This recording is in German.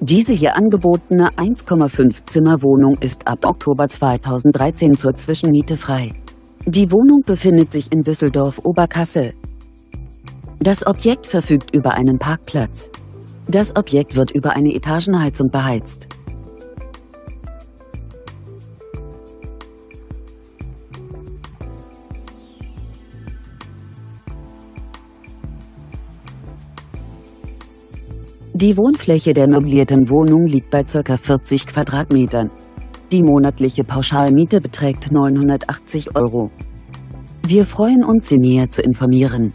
Diese hier angebotene 1,5 Zimmer Wohnung ist ab Oktober 2013 zur Zwischenmiete frei. Die Wohnung befindet sich in Düsseldorf-Oberkassel. Das Objekt verfügt über einen Parkplatz. Das Objekt wird über eine Etagenheizung beheizt. Die Wohnfläche der möblierten Wohnung liegt bei ca. 40 Quadratmetern. Die monatliche Pauschalmiete beträgt 980 Euro. Wir freuen uns, Sie näher zu informieren.